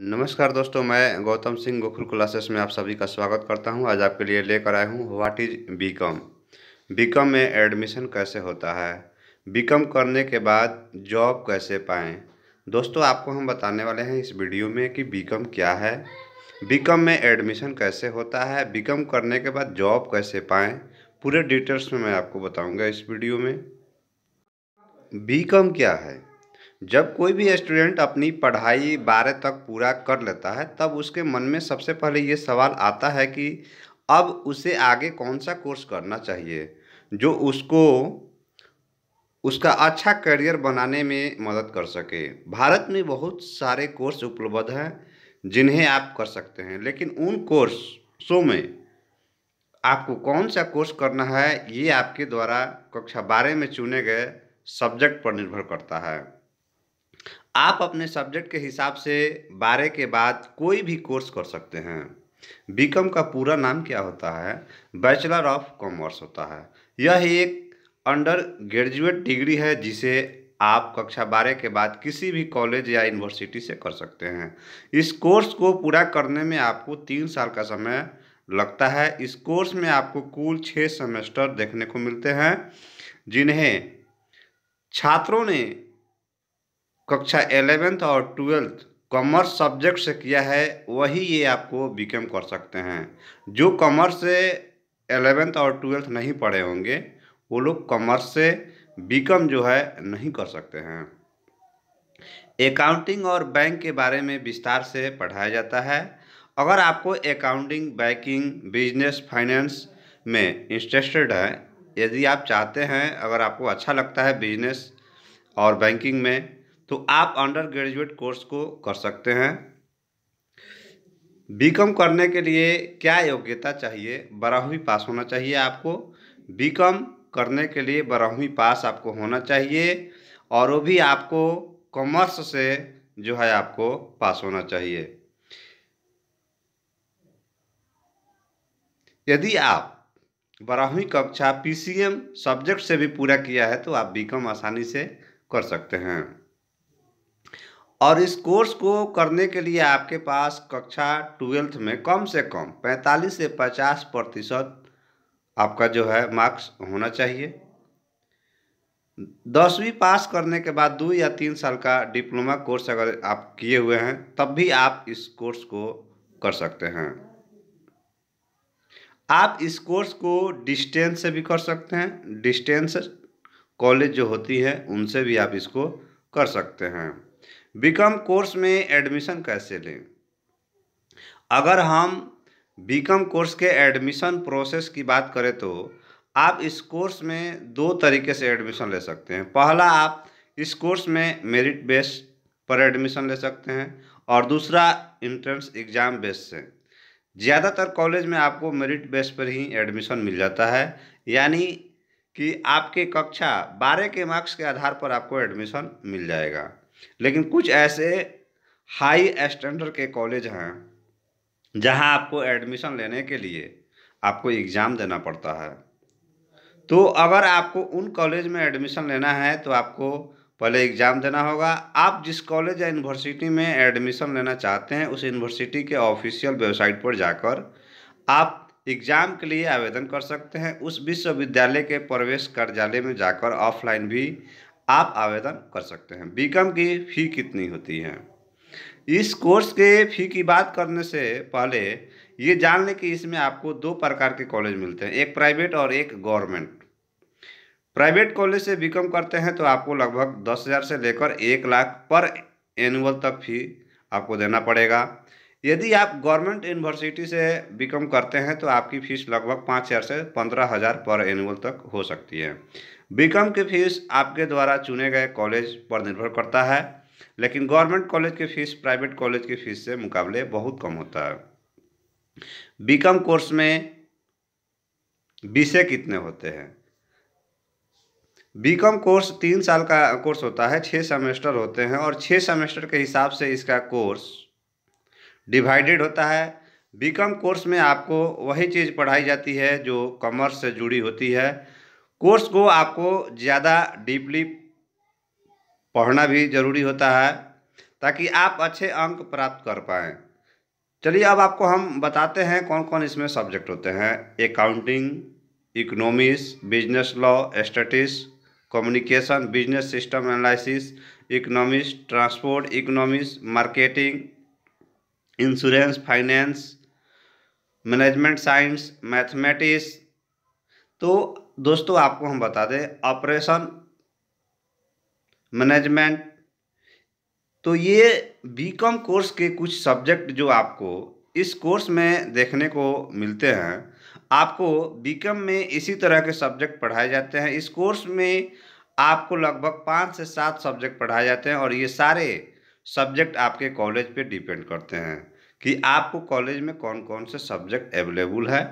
नमस्कार दोस्तों, मैं गौतम सिंह गोकुल क्लासेस में आप सभी का स्वागत करता हूँ। आज आपके लिए लेकर आया हूँ व्हाट इज़ बीकॉम? बीकॉम में एडमिशन कैसे होता है? बीकॉम करने के बाद जॉब कैसे पाएँ? दोस्तों, आपको हम बताने वाले हैं इस वीडियो में कि बीकॉम क्या है। बीकॉम में एडमिशन कैसे होता है? बीकॉम करने के बाद जॉब कैसे पाएँ? पूरे डिटेल्स में मैं आपको बताऊँगा इस वीडियो में। बीकॉम क्या है? जब कोई भी स्टूडेंट अपनी पढ़ाई बारह तक पूरा कर लेता है, तब उसके मन में सबसे पहले ये सवाल आता है कि अब उसे आगे कौन सा कोर्स करना चाहिए, जो उसको, उसका अच्छा करियर बनाने में मदद कर सके। भारत में बहुत सारे कोर्स उपलब्ध हैं, जिन्हें आप कर सकते हैं, लेकिन उन कोर्सों में आपको कौन सा कोर्स करना है, ये आपके द्वारा कक्षा बारह में चुने गए सब्जेक्ट पर निर्भर करता है। आप अपने सब्जेक्ट के हिसाब से बारह के बाद कोई भी कोर्स कर सकते हैं। बीकॉम का पूरा नाम क्या होता है? बैचलर ऑफ़ कॉमर्स होता है। यह एक अंडर ग्रेजुएट डिग्री है जिसे आप कक्षा बारह के बाद किसी भी कॉलेज या यूनिवर्सिटी से कर सकते हैं। इस कोर्स को पूरा करने में आपको तीन साल का समय लगता है। इस कोर्स में आपको कुल छः सेमेस्टर देखने को मिलते हैं, जिन्हें छात्रों ने कक्षा एलेवेंथ और ट्वेल्थ कॉमर्स सब्जेक्ट से किया है, वही ये आपको बीकॉम कर सकते हैं। जो कॉमर्स से एलेवेंथ और ट्वेल्थ नहीं पढ़े होंगे, वो लोग कॉमर्स से बीकॉम जो है, नहीं कर सकते हैं। अकाउंटिंग और बैंक के बारे में विस्तार से पढ़ाया जाता है। अगर आपको अकाउंटिंग, बैंकिंग, बिज़नेस, फाइनेंस में इंटरेस्टेड है, यदि आप चाहते हैं, अगर आपको अच्छा लगता है बिज़नेस और बैंकिंग में तो आप अंडर ग्रेजुएट कोर्स को कर सकते हैं। बीकॉम करने के लिए क्या योग्यता चाहिए? बारहवीं पास होना चाहिए आपको। बीकॉम करने के लिए बारहवीं पास आपको होना चाहिए और वो भी आपको कॉमर्स से जो है आपको पास होना चाहिए। यदि आप बारहवीं कक्षा पीसीएम सब्जेक्ट से भी पूरा किया है तो आप बीकॉम आसानी से कर सकते हैं। और इस कोर्स को करने के लिए आपके पास कक्षा ट्वेल्थ में कम से कम 45 से 50 प्रतिशत आपका जो है मार्क्स होना चाहिए। दसवीं पास करने के बाद दो या तीन साल का डिप्लोमा कोर्स अगर आप किए हुए हैं, तब भी आप इस कोर्स को कर सकते हैं। आप इस कोर्स को डिस्टेंस से भी कर सकते हैं, डिस्टेंस कॉलेज जो होती है, उनसे भी आप इसको कर सकते हैं। बीकॉम कोर्स में एडमिशन कैसे लें? अगर हम बीकॉम कोर्स के एडमिशन प्रोसेस की बात करें तो आप इस कोर्स में दो तरीके से एडमिशन ले सकते हैं। पहला, आप इस कोर्स में मेरिट बेस पर एडमिशन ले सकते हैं और दूसरा इंट्रेंस एग्ज़ाम बेस से। ज़्यादातर कॉलेज में आपको मेरिट बेस पर ही एडमिशन मिल जाता है। यानी कि आपके कक्षा बारह के मार्क्स के आधार पर आपको एडमिशन मिल जाएगा। लेकिन कुछ ऐसे हाई स्टैंडर्ड के कॉलेज हैं, जहाँ आपको एडमिशन लेने के लिए आपको एग्ज़ाम देना पड़ता है। तो अगर आपको उन कॉलेज में एडमिशन लेना है तो आपको पहले एग्ज़ाम देना होगा। आप जिस कॉलेज या यूनिवर्सिटी में एडमिशन लेना चाहते हैं, उस यूनिवर्सिटी के ऑफिशियल वेबसाइट पर जाकर आप एग्ज़ाम के लिए आवेदन कर सकते हैं। उस विश्वविद्यालय के प्रवेश कार्यालय में जाकर ऑफलाइन भी आप आवेदन कर सकते हैं। बीकॉम की फ़ी कितनी होती है? इस कोर्स के फ़ी की बात करने से पहले ये जान लें कि इसमें आपको दो प्रकार के कॉलेज मिलते हैं, एक प्राइवेट और एक गवर्नमेंट। प्राइवेट कॉलेज से बीकॉम करते हैं तो आपको लगभग दस हज़ार से लेकर एक लाख पर एनुअल तक फ़ी आपको देना पड़ेगा। यदि आप गवर्नमेंट यूनिवर्सिटी से बीकॉम करते हैं तो आपकी फ़ीस लगभग पाँच हज़ार से पंद्रह हज़ार पर एनुअल तक हो सकती है। बीकॉम की फ़ीस आपके द्वारा चुने गए कॉलेज पर निर्भर करता है, लेकिन गवर्नमेंट कॉलेज की फ़ीस प्राइवेट कॉलेज की फ़ीस से मुकाबले बहुत कम होता है। बीकॉम कोर्स में विषय कितने होते हैं? बीकॉम कोर्स तीन साल का कोर्स होता है छः सेमेस्टर होते हैं और छः सेमेस्टर के हिसाब से इसका कोर्स डिवाइडेड होता है। बीकॉम कोर्स में आपको वही चीज़ पढ़ाई जाती है जो कॉमर्स से जुड़ी होती है। कोर्स को आपको ज़्यादा डीपली पढ़ना भी ज़रूरी होता है, ताकि आप अच्छे अंक प्राप्त कर पाएँ। चलिए अब आपको हम बताते हैं कौन कौन इसमें सब्जेक्ट होते हैं। Accounting economics, business law, statistics, communication, business system analysis, economics, transport, economics, marketing insurance finance management science mathematics तो दोस्तों, आपको हम बता दें ऑपरेशन मैनेजमेंट तो ये बीकॉम कोर्स के कुछ सब्जेक्ट जो आपको इस कोर्स में देखने को मिलते हैं, आपको बीकॉम में इसी तरह के सब्जेक्ट पढ़ाए जाते हैं। इस कोर्स में आपको लगभग पाँच से सात सब्जेक्ट पढ़ाए जाते हैं और ये सारे सब्जेक्ट आपके कॉलेज पे डिपेंड करते हैं कि आपको कॉलेज में कौन कौन से सब्जेक्ट अवेलेबल है।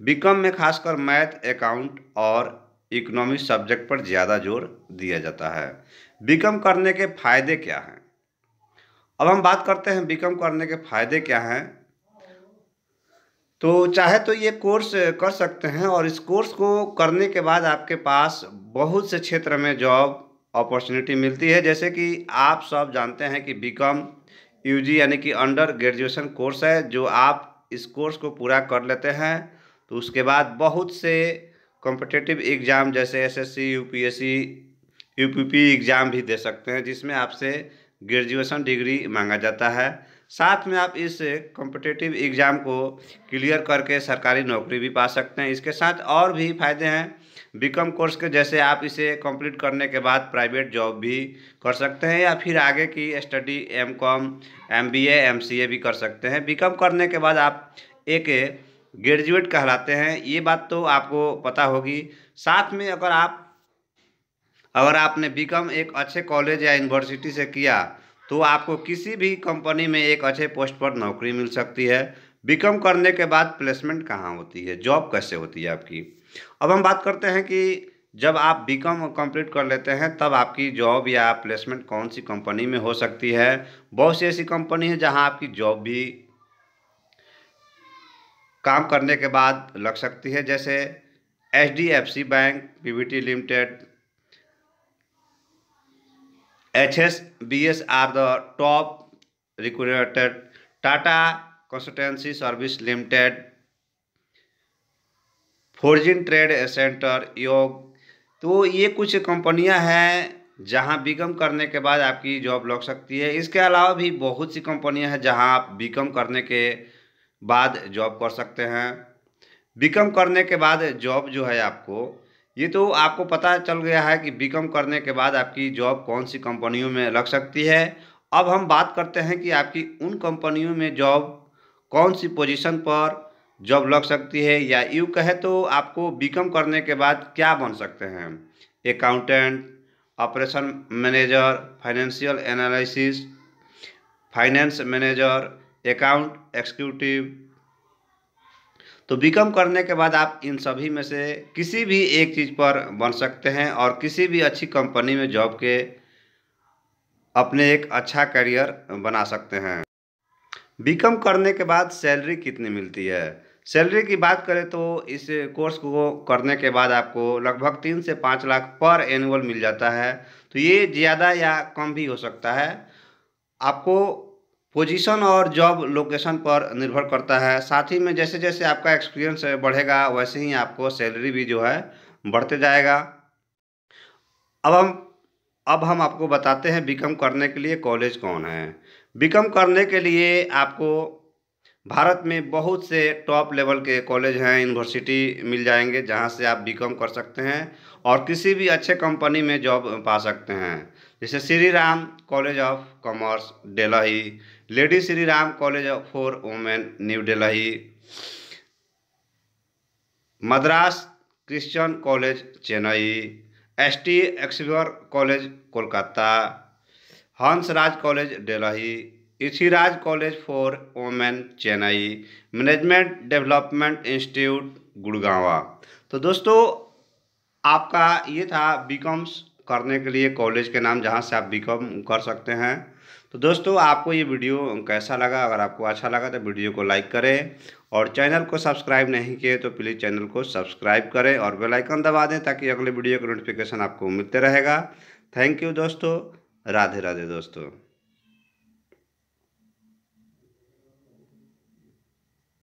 बीकॉम में खासकर मैथ, अकाउंट और इकोनॉमिक्स सब्जेक्ट पर ज़्यादा ज़ोर दिया जाता है। बीकॉम करने के फ़ायदे क्या हैं? अब हम बात करते हैं बीकॉम करने के फ़ायदे क्या हैं। तो चाहे तो ये कोर्स कर सकते हैं और इस कोर्स को करने के बाद आपके पास बहुत से क्षेत्र में जॉब अपॉर्चुनिटी मिलती है। जैसे कि आप सब जानते हैं कि बी कॉम यू जी यानी कि अंडर ग्रेजुएशन कोर्स है, जो आप इस कोर्स को पूरा कर लेते हैं तो उसके बाद बहुत से कॉम्पिटेटिव एग्ज़ाम जैसे एसएससी यूपीएससी यूपीपी एग्ज़ाम भी दे सकते हैं, जिसमें आपसे ग्रेजुएशन डिग्री मांगा जाता है। साथ में आप इस कॉम्पिटेटिव एग्ज़ाम को क्लियर करके सरकारी नौकरी भी पा सकते हैं। इसके साथ और भी फ़ायदे हैं। बीकॉम कोर्स के जैसे आप इसे कंप्लीट करने के बाद प्राइवेट जॉब भी कर सकते हैं या फिर आगे की study MCom M B A भी कर सकते हैं। बीकॉम करने के बाद आप एक ग्रेजुएट कहलाते हैं। ये बात तो आपको पता होगी। साथ में अगर आप, अगर आपने बीकॉम एक अच्छे कॉलेज या यूनिवर्सिटी से किया तो आपको किसी भी कंपनी में एक अच्छे पोस्ट पर नौकरी मिल सकती है। बीकॉम करने के बाद प्लेसमेंट कहाँ होती है? जॉब कैसे होती है आपकी? अब हम बात करते हैं कि जब आप बीकॉम कंप्लीट कर लेते हैं, तब आपकी जॉब या प्लेसमेंट कौन सी कंपनी में हो सकती है? बहुत सी ऐसी कंपनी है जहाँ आपकी जॉब भी काम करने के बाद लग सकती है। जैसे H D F C bank P V T limited H S B S are the top recruited Tata consultancy service limited foreign trade centre योग तो ये कुछ कंपनियाँ हैं जहाँ बीकॉम करने के बाद आपकी जॉब लग सकती है। इसके अलावा भी बहुत सी कंपनियाँ हैं जहाँ आप बीकॉम करने के बाद जॉब कर सकते हैं। बीकॉम करने के बाद जॉब जो है आपको ये तो आपको पता चल गया है कि बीकॉम करने के बाद आपकी जॉब कौन सी कंपनियों में लग सकती है। अब हम बात करते हैं कि आपकी उन कंपनियों में जॉब कौन सी पोजीशन पर जॉब लग सकती है। या यूँ कहे तो आपको बीकॉम करने के बाद क्या बन सकते हैं? Accountant operation manager financial analysis finance manager account executive तो बीकॉम करने के बाद आप इन सभी में से किसी भी एक चीज़ पर बन सकते हैं और किसी भी अच्छी कंपनी में जॉब के अपने एक अच्छा करियर बना सकते हैं। बीकॉम करने के बाद सैलरी कितनी मिलती है? सैलरी की बात करें तो इस कोर्स को करने के बाद आपको लगभग तीन से पाँच लाख पर एनुअल मिल जाता है। तो ये ज़्यादा या कम भी हो सकता है। आपको पोजीशन और जॉब लोकेशन पर निर्भर करता है। साथ ही में जैसे जैसे आपका एक्सपीरियंस बढ़ेगा, वैसे ही आपको सैलरी भी जो है बढ़ते जाएगा। अब हम अब हम आपको बताते हैं बीकॉम करने के लिए कॉलेज कौन है। बीकॉम करने के लिए आपको भारत में बहुत से टॉप लेवल के कॉलेज हैं यूनिवर्सिटी मिल जाएँगे जहाँ से आप बीकॉम कर सकते हैं और किसी भी अच्छे कंपनी में जॉब पा सकते हैं। जैसे Shri Ram college of commerce Delhi lady Shri Ram college for women, New Delhi Madras Christian college, Chennai. S T Xavier college, Kolkata. Hansraj college Delhi Ethiraj college for women, Chennai. Management development institute, Gurgaon. तो दोस्तों, आपका ये था बीकॉम्स करने के लिए college के नाम, जहाँ से आप बीकॉम कर सकते हैं। तो दोस्तों, आपको ये वीडियो कैसा लगा? अगर आपको अच्छा लगा तो वीडियो को लाइक करें और चैनल को सब्सक्राइब नहीं किए तो प्लीज़ चैनल को सब्सक्राइब करें और बेल आइकन दबा दें ताकि अगले वीडियो का नोटिफिकेशन आपको मिलते रहेगा। थैंक यू दोस्तों। राधे राधे दोस्तों।